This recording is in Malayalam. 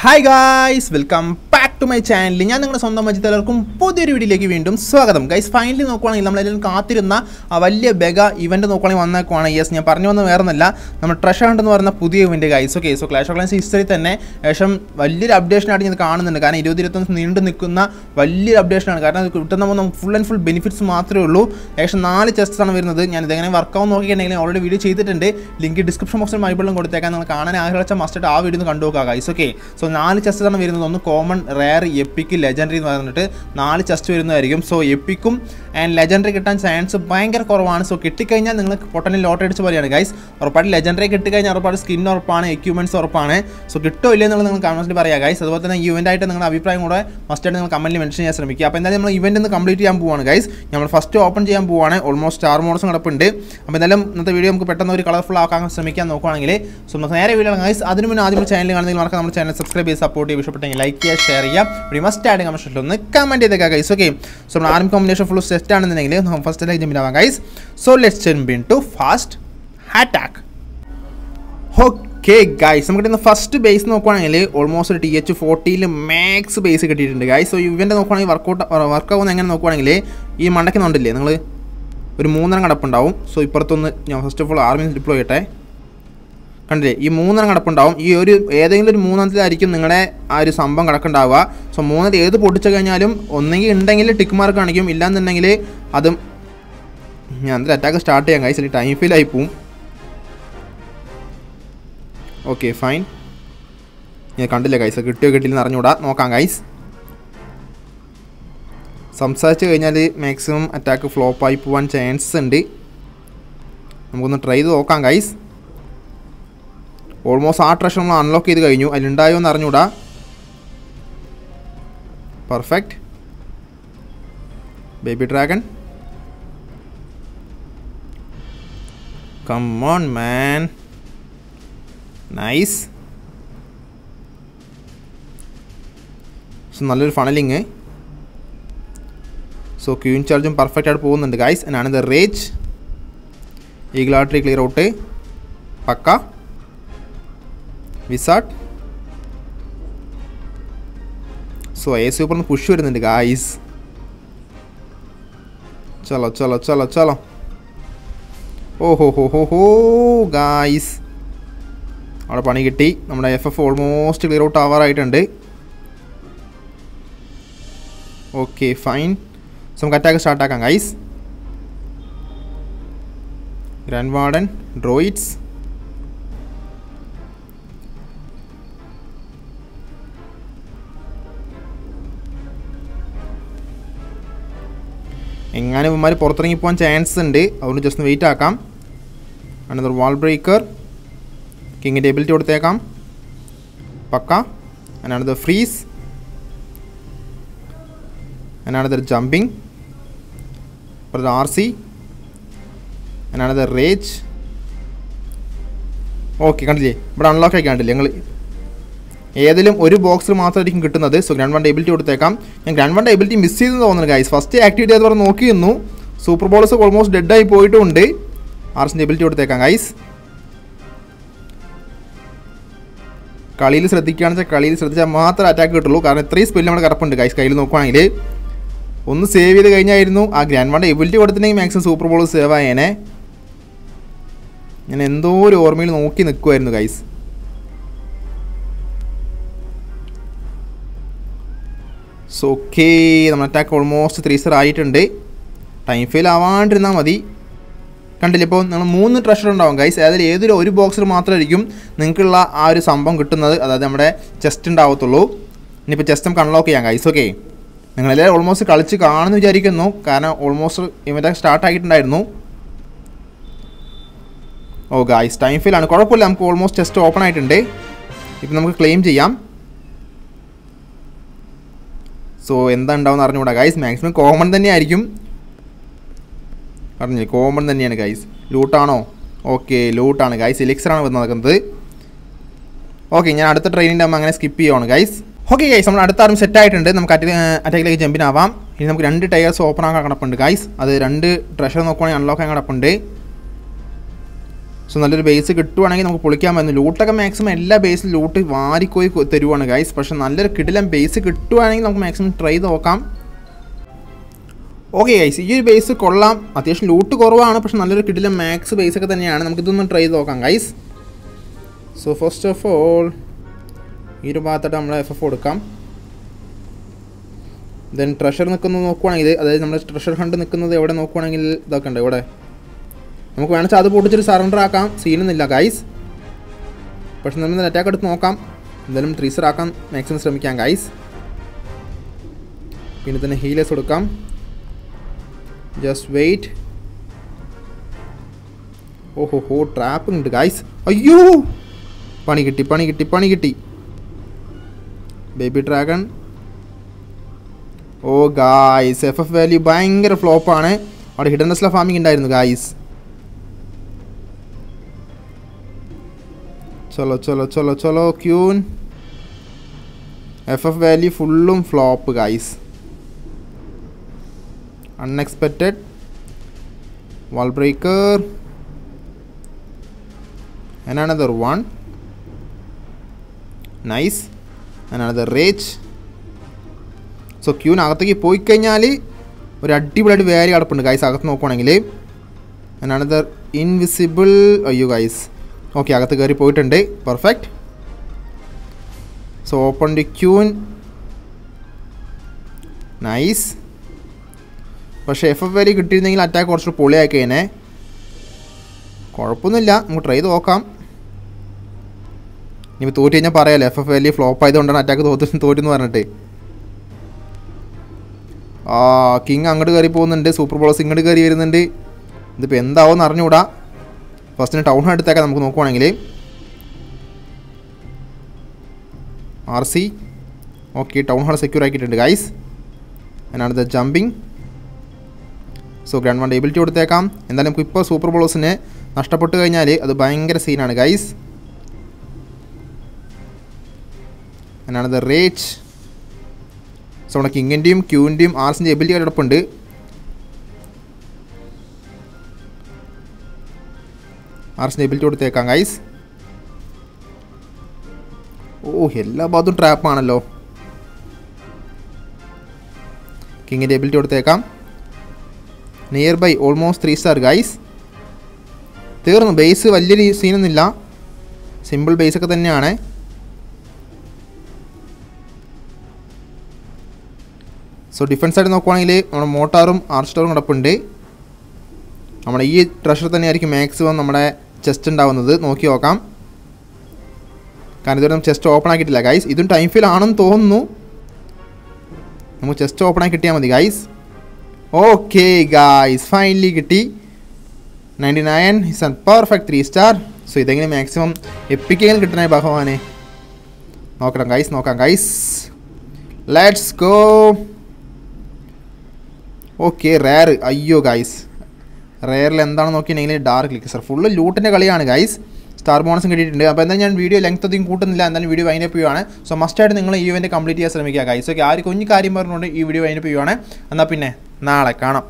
Hi guys welcome back to my channel ഞാൻ നിങ്ങളുടെ സ്വന്തം മജിതലർക്കും പുതിയൊരു വീഡിയോയിലേക്ക് വീണ്ടും സ്വാഗതം. ഗൈസ് ഫൈനലി നോക്കുവാണെങ്കിൽ നമ്മളെല്ലാം കാത്തിരുന്ന ആ വലിയ ബെഗ ഇവന്റ് നോക്കുവാണെങ്കിൽ വന്നേക്കുവാണ്. യെസ് ഞാൻ പറഞ്ഞു വന്ന വേറൊന്നല്ല. നമ്മൾ ട്രഷർ ഹണ്ട് എന്ന് പറയുന്ന പുതിയ event guys okay so clash of clans history തന്നെ ഏകദേശം വലിയൊരു അപ്ഡേഷനായിട്ട് ഞാൻ കാണുന്നുണ്ട്. കാരണം ഇരുപത് ഇരുപത്തൊന്ന് നീണ്ടു നിൽക്കുന്ന വലിയൊരു അപ്ഡേഷനാണ് കാരണം അത് കിട്ടുന്ന നമുക്ക് ഫുൾ ആൻഡ് ഫുൾ ബെനിഫിറ്റ്സ് മാത്രമേ ഉള്ളൂ. ഏകദേശം നാല് ചെസ്റ്റാണ് വരുന്നത്. ഞാൻ ഇതെങ്ങനെ വർക്കൗട്ട് നോക്കിയിട്ടുണ്ടെങ്കിൽ ഓൾറെഡി വീഡിയോ ചെയ്തിട്ടുണ്ട്. ലിങ്ക് ഡിസ്ക്രിപ്ഷൻ ബോക്സിൽ മൈബിളും കൊടുത്തേക്കാൻ നിങ്ങൾ കാണാൻ ആഗ്രഹിച്ച മസ്റ്റായിട്ട് ആ വീഡിയോ കണ്ടു നോക്കുക ഗൈസ് ഓക്കെ സോ നാല് ചെസ്റ്റ് ആണ് വരുന്നത്. ഒന്ന് കോമൺ റയർ എപ്പിക്ക് ലെജൻഡറി എന്ന് പറഞ്ഞിട്ട് നാല് ചെസ്റ്റ് വരുന്നതായിരിക്കും. സോ എപ്പിക്കും ആൻഡ് ലെജൻഡറി കിട്ടാൻ ചാൻസ് ഭയങ്കര കുറവാണ്. സോ കിട്ടിക്കഴിഞ്ഞാൽ നിങ്ങൾ പൊട്ടനിൽ ലോട്ടറി അടിച്ച പോലെയാണ് ഗൈസ് ഉറപ്പായിട്ട് ലെജൻഡറി കിട്ടിക്കഴിഞ്ഞാൽ ഉറപ്പായിട്ട് സ്കിൻ ഉറപ്പാണ് എക്യുപ്മെന്റ്സ് ഉറപ്പാണ്. സോ കിട്ടോ ഇല്ലേ എന്നുള്ളത് നിങ്ങൾ കമൻസിൽ പറയാം ഗൈസ് അതുപോലെ തന്നെ ഇവന്റ് ആയിട്ട് നിങ്ങളുടെ അഭിപ്രായം കൂടെ മസ്റ്റായിട്ട് നിങ്ങൾ കമന്റിൽ മെൻഷൻ ചെയ്യാൻ ശ്രമിക്കുക. അപ്പോൾ എന്തായാലും നമ്മൾ ഇവന്റ് ഒന്ന് കംപ്ലീറ്റ് ചെയ്യാൻ പോവാണ് ഗൈസ് നമ്മൾ ഫസ്റ്റ് ഓപ്പൺ ചെയ്യാൻ പോവാണ്. ഓൾമോസ്റ്റ് സ്റ്റാർ മോഡ്സും കിടപ്പുണ്ട്. അപ്പോൾ എന്തായാലും ഇന്നത്തെ വീഡിയോ നമുക്ക് പെട്ടെന്ന് ഒരു കളർഫുൾ ആക്കാൻ ശ്രമിക്കാൻ നോക്കുകയാണെങ്കിൽ സോ നേരെ വീഡിയോ ഗൈസ് അതിന് മുന്നേ ആദ്യം ചാനൽ കാണുന്നെങ്കിൽ മറക്കാം നമ്മുടെ ചാനൽ സബ്സ്ക്രൈബ് ചെയ്ത് സപ്പോർട്ട് ചെയ്യുക. ഇഷ്ടപ്പെട്ടെങ്കിൽ ലൈക്ക് ചെയ്യുക ഷെയർ ചെയ്യുക. ഒരു മസ്റ്റ് ആഡ് കമൻഷൻ ഒന്ന് കമന്റ് ചെയ്തേക്കാം ഗൈസ് ഓക്കെ സോ നമ്മൾ ആർമി കോമ്പിനേഷൻ ഫുൾ സെറ്റ് ആണെന്നുണ്ടെങ്കിൽ നമുക്ക് first like ജമ്പിനാവാം guys so let's jump in to fast attack okay guys നമുക്ക് ഇന്ന് ഫസ്റ്റ് ബേസ് നോക്കുവാണെങ്കിൽ ഓൾമോസ്റ്റ് ഒരു ടി എച്ച് ഫോർട്ടിയിൽ മാക്സ് ബേസ് കിട്ടിയിട്ടുണ്ട് ഗൈസ് സോ ഇവന്റെ നോക്കുവാണെങ്കിൽ വർക്കൗട്ട് വർക്ക് ആവുന്ന എങ്ങനെ നോക്കുവാണെങ്കിൽ ഈ മണ്ടയ്ക്ക് നോണ്ടില്ലേ നിങ്ങൾ ഒരു മൂന്നെണ്ണം കിടപ്പുണ്ടാവും. സോ ഇപ്പുറത്തൊന്ന് ഞാൻ first of all army deploy ചെയ്യട്ടെ. കണ്ടില്ലേ? ഈ മൂന്നെണ്ണം കിടപ്പുണ്ടാവും. ഈ ഒരു ഏതെങ്കിലും ഒരു മൂന്നെണ്ണത്തിലായിരിക്കും നിങ്ങളുടെ ആ ഒരു സംഭവം കിടക്കുണ്ടാവുക സോ മൂന്നിൽ ഏത് പൊട്ടിച്ചു കഴിഞ്ഞാലും ഒന്നെങ്കിൽ ഉണ്ടെങ്കിൽ ടിക്ക് മാർക്ക് കാണിക്കും. ഇല്ലാന്നുണ്ടെങ്കിൽ അതും ഞാൻ എന്തായാലും അറ്റാക്ക് സ്റ്റാർട്ട് ചെയ്യാം ഗൈസ് അല്ലെങ്കിൽ ടൈം ഫീൽ ആയി പോവും. ഓക്കെ ഫൈൻ ഞാൻ കണ്ടില്ല ഗൈസ് കിട്ടിയോ കിട്ടിയില്ലെന്ന് അറിഞ്ഞൂടാ നോക്കാം ഗൈസ് സംസാരിച്ച് കഴിഞ്ഞാൽ മാക്സിമം അറ്റാക്ക് ഫ്ലോപ്പായി പോവാൻ ചാൻസ് ഉണ്ട്. നമുക്കൊന്ന് ട്രൈ ചെയ്ത് നോക്കാം ഗൈസ് ഓൾമോസ്റ്റ് ആ ട്രഷർ നമ്മൾ അൺലോക്ക് ചെയ്ത് കഴിഞ്ഞു. അതിലുണ്ടായോ എന്ന് അറിഞ്ഞൂടാ perfect baby dragon come on man nice so നല്ലൊരു ഫണലിങ് സോ ക്യൂൻ ചാർജും പെർഫെക്റ്റ് ആയിട്ട് പോകുന്നുണ്ട് ഗൈസ് എന്നാണ് ദ റേജ് ഗ്ലാട്രി ക്ലിയർ ഔട്ട് പക്ക. വിസാട്ട് സോ എ സൂപ്പറിന് പുഷ് വരുന്നുണ്ട് ഗായ്സ് ചലോ ചലോ ചലോ ചലോ. ഓഹോ ഹോ ഹോ ഹോ ഗായ്സ് അവിടെ പണി കിട്ടി. നമ്മുടെ F F almost clear out ആവാറായിട്ടുണ്ട്. Okay fine so നമുക്ക് അറ്റാക്ക് സ്റ്റാർട്ടാക്കാം ഗൈസ് വാർഡൻ ഡ്രോയിഡ്സ് എങ്ങാനും ഇവന്മാർ പുറത്തിറങ്ങി പോകാൻ ചാൻസ് ഉണ്ട്. അതുകൊണ്ട് ജസ്റ്റ് വെയിറ്റ് ആക്കാം. അനദർ വാൾ ബ്രേക്കർ കിങ്ങിന്റെ എബിലിറ്റി കൊടുത്തേക്കാം. പക്ക. അനദർ ഫ്രീസ് അനദർ ജമ്പിങ് അപ്പുറത്ത് R C another rage okay കണ്ടില്ലേ? ഇവിടെ അൺലോക്ക് ആക്കി കണ്ടില്ലേ? ഞങ്ങൾ ഏതെങ്കിലും ഒരു ബോക്സിൽ മാത്രമായിരിക്കും കിട്ടുന്നത്. സോ ഗ്രാൻഡ് വൺ എബിലിറ്റി കൊടുത്തേക്കാം. ഞാൻ ഗ്രാൻഡ് വൺ എബിലിറ്റി മിസ് ചെയ്തെന്ന് തോന്നുന്നു ഗൈസ് ഫസ്റ്റ് ആക്ടിവിറ്റി അത് പറഞ്ഞ് നോക്കിയിരുന്നു. സൂപ്പർ ബോൾസ് ഓൾമോസ്റ്റ് ഡെഡായി പോയിട്ടുണ്ട്. ആർസിന്റെ എബിലിറ്റി കൊടുത്തേക്കാം ഗൈസ് കളിയിൽ ശ്രദ്ധിക്കുകയാണെന്ന് വെച്ചാൽ കളിയിൽ ശ്രദ്ധിച്ചാൽ മാത്രം അറ്റാക്ക് കിട്ടുള്ളൂ. കാരണം ഇത്രയും സ്പെല്ല് നമ്മുടെ കറപ്പുണ്ട് ഗൈസ് കയ്യിൽ നോക്കുവാണെങ്കിൽ ഒന്ന് സേവ് ചെയ്ത് കഴിഞ്ഞായിരുന്നു. ആ ഗ്രാൻഡ് വൺ എബിലിറ്റി കൊടുത്തിട്ടുണ്ടെങ്കിൽ മാക്സിമം സൂപ്പർ ബോൾ സേവ് ആയേനെ. ഞാൻ എന്തോ ഒരു ഓർമ്മയിൽ നോക്കി നിൽക്കുമായിരുന്നു ഗൈസ് സോ ഓക്കെ നമ്മൾ അറ്റാക്ക് ഓൾമോസ്റ്റ് ത്രീ സർ ആയിട്ടുണ്ട്. ടൈം ഫെയിൽ ആവാണ്ടിരുന്നാൽ മതി. കണ്ടില്ല? ഇപ്പോൾ നിങ്ങൾ മൂന്ന് ട്രഷർ ഉണ്ടാവും ഗൈസ് അതിൽ ഏതൊരു ഒരു ബോക്സിൽ മാത്രമായിരിക്കും നിങ്ങൾക്കുള്ള ആ ഒരു സംഭവം കിട്ടുന്നത്. അതായത് നമ്മുടെ ചെസ്റ്റ് ഉണ്ടാവത്തുള്ളൂ. ഇനിയിപ്പോൾ ചെസ്റ്റ് നമുക്ക് അൺലോക്ക് ചെയ്യാം ഗൈസ് ഓക്കെ നിങ്ങളെല്ലാവരും ഓൾമോസ്റ്റ് കളിച്ച് കാണുമെന്ന് വിചാരിക്കുന്നു. കാരണം ഓൾമോസ്റ്റ് ഇവന്റെ സ്റ്റാർട്ട് ആയിട്ടുണ്ടായിരുന്നു. ഓ ഗൈസ് ടൈം ആണ്. കുഴപ്പമില്ല. നമുക്ക് ഓൾമോസ്റ്റ് ചെസ്റ്റ് ഓപ്പൺ ആയിട്ടുണ്ട്. ഇപ്പം നമുക്ക് ക്ലെയിം ചെയ്യാം. സോ എന്താ ഉണ്ടാവും അറിഞ്ഞുകൂടാ. ഗൈസ് മാക്സിമം കോമൺ തന്നെയായിരിക്കും. പറഞ്ഞില്ലേ കോമൺ തന്നെയാണ് ഗൈസ് ലൂട്ടാണോ ഓക്കെ ലൂട്ടാണ് ഗൈസ് എലിക്സറാണ് വന്ന് നടക്കുന്നത് ഓക്കെ ഞാൻ അടുത്ത ട്രെയിനിന്റെ ആകുമ്പോൾ അങ്ങനെ സ്കിപ്പ് ചെയ്യുവാണ് ഗൈസ് ഓക്കെ ഗൈസ് നമ്മൾ അടുത്ത ആരും സെറ്റ് ആയിട്ടുണ്ട്. നമുക്ക് അറ്റ അറ്റാക്കിലേക്ക് ജമ്പിനാവാം ഇനി നമുക്ക് രണ്ട് ടയേഴ്സ് ഓപ്പൺ ആക്കാൻ കിടപ്പുണ്ട് ഗൈസ് അത് രണ്ട് ട്രഷർ നോക്കുവാണെങ്കിൽ അൺലോക്ക് ആക്കാൻ കിടപ്പുണ്ട്. സോ നല്ലൊരു ബേസ് കിട്ടുവാണെങ്കിൽ നമുക്ക് പൊളിക്കാൻ പറ്റുന്നു ലൂട്ടൊക്കെ മാക്സിമം എല്ലാ ബേസിലും ലൂട്ട് വാരിക്കോയി തരുവാണ് ഗൈസ് പക്ഷെ നല്ലൊരു കിടിലം ബേസ് കിട്ടുവാണെങ്കിൽ നമുക്ക് മാക്സിമം ട്രൈ ചെയ്ത് നോക്കാം. ഓക്കെ ഗൈസ് ഈ ഒരു ബേസ് കൊള്ളാം. അത്യാവശ്യം ലൂട്ട് കുറവാണ് പക്ഷെ നല്ലൊരു കിടിലം മാക്സ് ബേസ് ഒക്കെ തന്നെയാണ്. നമുക്കിതൊന്ന് ട്രൈ ചെയ്ത് നോക്കാം guys so first of all ഈ ഒരു ഭാഗത്തായിട്ട് നമ്മൾ എഫ് എഫ് കൊടുക്കാം ദെൻ ട്രഷർ നിൽക്കുന്നത് നോക്കുവാണെങ്കിൽ അതായത് നമ്മുടെ ട്രഷർ ഹണ്ട് നിൽക്കുന്നത് എവിടെ നോക്കുവാണെങ്കിൽ ഇതൊക്കെ ഉണ്ട് ഇവിടെ. നമുക്ക് വേണമെച്ചാൽ അത് പൊട്ടിച്ചൊരു സറണ്ടർ ആക്കാം. സീനൊന്നുമില്ല ഗൈസ് പക്ഷെ നമ്മൾ അറ്റാക്ക് എടുത്ത് നോക്കാം. എന്തായാലും ട്രീസർ ആക്കാൻ മാക്സിമം ശ്രമിക്കാം ഗൈസ് പിന്നെ തന്നെ ഹീലേഴ്സ് കൊടുക്കാം. ജസ്റ്റ് വെയിറ്റ് ഓഹോ ഹോ ട്രാപ്പ് ഉണ്ട് ഗൈസ് അയ്യോ! പണി കിട്ടി പണി കിട്ടി പണി കിട്ടി. ബേബി ഡ്രാഗൺ ഓ ഗായ്സ് എഫ് എഫ് വാല്യൂ ഭയങ്കര ഫ്ലോപ്പാണ് അവിടെ ഹിഡൻ നെസ്ല ഫാമിംഗ് ഉണ്ടായിരുന്നു ഗായ്സ് ചലോ ചലോ ചലോ ചലോ ക്യൂൻ എഫ് എഫ് വാല്യൂ ഫുള്ളും flop guys unexpected wall breaker and another one. Nice. And another rage. So ക്യൂനകത്തേക്ക് പോയി കഴിഞ്ഞാൽ ഒരു അടിപൊളിയായിട്ട് വേറെ കിടപ്പുണ്ട് ഗൈസ് അകത്ത് നോക്കുവാണെങ്കിൽ അനദർ ഇൻവിസിബിൾ അയ്യോ ഗൈസ് ഓക്കെ അകത്ത് കയറി പോയിട്ടുണ്ട്. Perfect so open the queen nice പക്ഷേ എഫ് എഫ് വരി കിട്ടിയിരുന്നെങ്കിൽ അറ്റാക്ക് കുറച്ച് പൊളിയാക്കി കഴിഞ്ഞേ കുഴപ്പമൊന്നുമില്ല. നമുക്ക് ട്രൈ ചെയ്ത് നോക്കാം. ഇനി തോറ്റ് കഴിഞ്ഞാൽ പറയാമല്ലോ എഫ് എഫ് വലിയ ഫ്ലോപ്പ് ആയതുകൊണ്ടാണ് അറ്റാക്ക് തോറ്റ് തോറ്റെന്ന് പറഞ്ഞിട്ട്. ആ കിങ് അങ്ങോട്ട് കയറി പോകുന്നുണ്ട്. സൂപ്പർ ബോളേഴ്സ് ഇങ്ങോട്ട് കയറി വരുന്നുണ്ട്. ഇതിപ്പോൾ എന്താവുമെന്ന് അറിഞ്ഞുകൂടാ. ഫസ്റ്റിന് ടൗൺ അടുത്തേക്ക് നമുക്ക് നോക്കുവാണെങ്കിൽ R C okay town hall secure ആക്കിയിട്ടുണ്ട് ഗൈസ് അതിനാണ് the jumping so grand one ability കൊടുത്തേക്കാം. എന്തായാലും നമുക്ക് ഇപ്പോൾ സൂപ്പർ ബോളേഴ്സിന് നഷ്ടപ്പെട്ട് കഴിഞ്ഞാൽ അത് ഭയങ്കര സീനാണ് ഗൈസ് അതിനാണ് ദ റേറ്റ് സോ നമ്മുടെ കിങ്ങിന്റെയും ക്യൂവിന്റെയും ആർസിന്റെ എബിലിറ്റി കിടപ്പുണ്ട് ആർസിന്റെ എബിലിറ്റി കൊടുത്തേക്കാം ഗൈസ് ഓ എല്ലാ ഭാഗത്തും ട്രാപ്പാണല്ലോ കിങ്ങിന്റെ എബിലിറ്റി കൊടുത്തേക്കാം. Nearby almost three star guys തീർന്നു ബേസ് വലിയൊരു സീനൊന്നുമില്ല സിമ്പിൾ ബേസ് ഒക്കെ തന്നെയാണ്. സോ ഡിഫൻസ് ആയിട്ട് നോക്കുവാണെങ്കിൽ നമ്മുടെ മോട്ടാറും ആർസ്റ്ററും കിടപ്പുണ്ട് നമ്മുടെ ഈ ട്രഷർ തന്നെയായിരിക്കും മാക്സിമം നമ്മുടെ ചെസ്റ്റ് ഉണ്ടാവുന്നത് നോക്കി നോക്കാം. കാരണം ഇതുവരെ നമുക്ക് ചെസ്റ്റ് ഓപ്പൺ ആക്കിയിട്ടില്ല ഗൈസ് ഇതും ടൈം ഫിൽ ആണെന്ന് തോന്നുന്നു. നമുക്ക് ചെസ്റ്റ് ഓപ്പൺ ആക്കി കിട്ടിയാൽ മതി ഗൈസ് ഓക്കെ ഗൈസ് ഫൈനലി കിട്ടി. Ninety nine is N perfect three star so ഇതെങ്ങനെ മാക്സിമം എപ്പിക്കെങ്കിലും കിട്ടണേ ഭഗവാനെ? നോക്കണം ഗൈസ് നോക്കാം guys let's go okay rare അയ്യോ ഗൈസ് റെയറിൽ എന്താണ് നോക്കിയിട്ടുണ്ടെങ്കിൽ ഡാർക്ക് ക്ലിക്ക് സർ ഫുള്ള് ലൂട്ടിന്റെ കളിയാണ് ഗൈസ് സ്റ്റാർ ബോണസും കിട്ടിയിട്ടുണ്ട്. അപ്പോൾ എന്തായാലും ഞാൻ വീഡിയോ ലെങ്ത് അധികം കൂട്ടുന്നില്ല. എന്തായാലും വീഡിയോ വൈൻഡപ്പ് ചെയ്യുവാണ്. സോ മസ്റ്റായിട്ട് നിങ്ങൾ ഈ ഇവന്റ് കംപ്ലീറ്റ് ചെയ്യാൻ ശ്രമിക്കുക ഗൈസ് ഓക്കെ ആ ഒരു കുഞ്ഞു കാര്യം പറഞ്ഞുകൊണ്ട് ഈ വീഡിയോ വൈൻഡപ്പ് ചെയ്യുവാണ്. എന്നാൽ പിന്നെ നാളെ കാണാം.